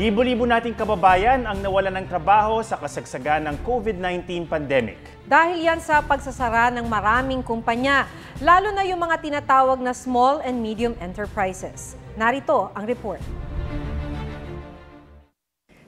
Libo-libo nating kababayan ang nawalan ng trabaho sa kasagsagan ng COVID-19 pandemic. Dahil yan sa pagsasara ng maraming kumpanya, lalo na yung mga tinatawag na small and medium enterprises. Narito ang report.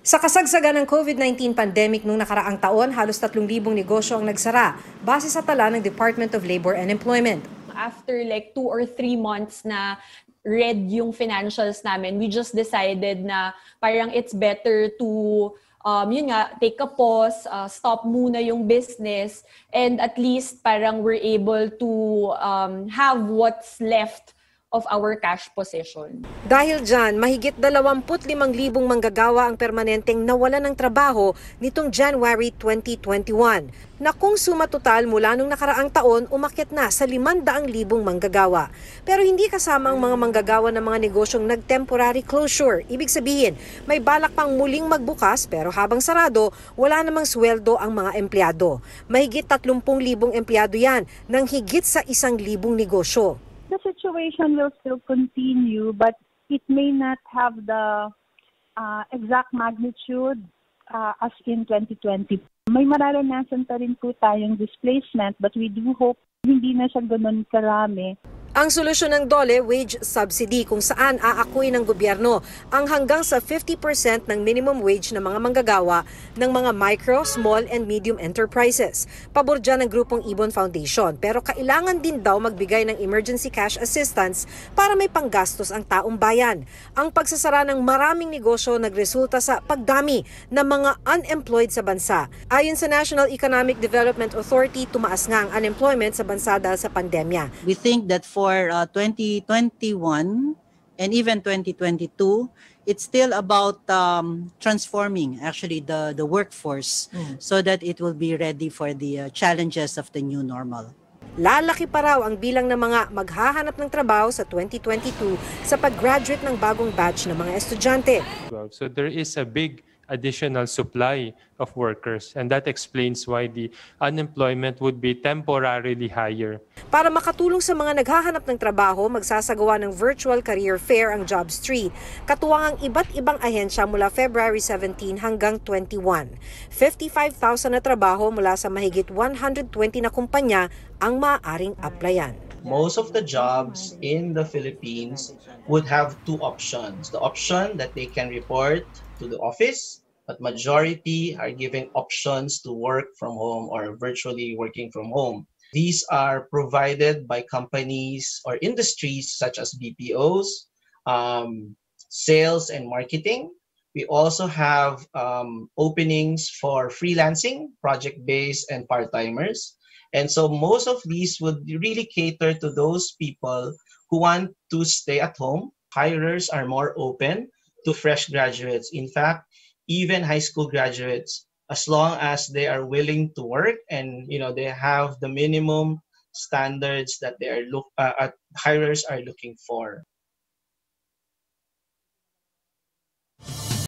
Sa kasagsagan ng COVID-19 pandemic nung nakaraang taon, halos 3,000 negosyo ang nagsara base sa tala ng Department of Labor and Employment. after like two or three months na red yung financials namin, we just decided na parang it's better to um, yun nga, take a pause, uh, stop muna yung business, and at least parang we're able to um, have what's left of our cash position. Dahil dyan, mahigit 25,000 manggagawa ang permanenteng nawalan ng trabaho nitong January 2021 na kung suma total mula nung nakaraang taon umakyat na sa 500,000 manggagawa. Pero hindi kasama ang mga manggagawa ng mga negosyong nag-temporary closure. Ibig sabihin, may balak pang muling magbukas pero habang sarado, wala namang sweldo ang mga empleyado. Mahigit 30,000 empleyado yan ng higit sa 1,000 negosyo. Situation will still continue, but it may not have the uh, exact magnitude uh, as in 2020. May mararanasan pa rin po tayong displacement, but we do hope hindi na siya ganun karami. Ang solusyon ng DOLE, wage subsidy, kung saan aakuin ng gobyerno ang hanggang sa 50% ng minimum wage ng mga manggagawa ng mga micro, small, and medium enterprises. Pabor dyan ng grupong Ibon Foundation, pero kailangan din daw magbigay ng emergency cash assistance para may panggastos ang taong bayan. Ang pagsasara ng maraming negosyo nagresulta sa pagdami ng mga unemployed sa bansa. Ayon sa National Economic Development Authority, tumaas nga ang unemployment sa bansa dahil sa pandemya. We think that for uh, 2021 and even 2022, it's still about um, transforming actually the, the workforce so that it will be ready for the uh, challenges of the new normal. Lalaki pa raw ang bilang ng mga maghahanap ng trabaho sa 2022 sa pag-graduate ng bagong batch ng mga estudyante. So there is a big additional supply of workers and that explains why the unemployment would be temporarily higher. Para makatulong sa mga naghahanap ng trabaho, magsasagawa ng virtual career fair ang Job Street. Katuwang ang iba't ibang ahensya mula February 17 hanggang 21. 55,000 na trabaho mula sa mahigit 120 na kumpanya ang maaaring applyan. Most of the jobs in the Philippines would have two options. The option that they can report to the office, but majority are giving options to work from home or virtually working from home. These are provided by companies or industries such as BPOs, um, sales and marketing. We also have um, openings for freelancing, project-based, and part-timers. And so most of these would really cater to those people who want to stay at home. Hirers are more open to fresh graduates. In fact, even high school graduates, as long as they are willing to work and you know they have the minimum standards that they are look uh, hirers are looking for.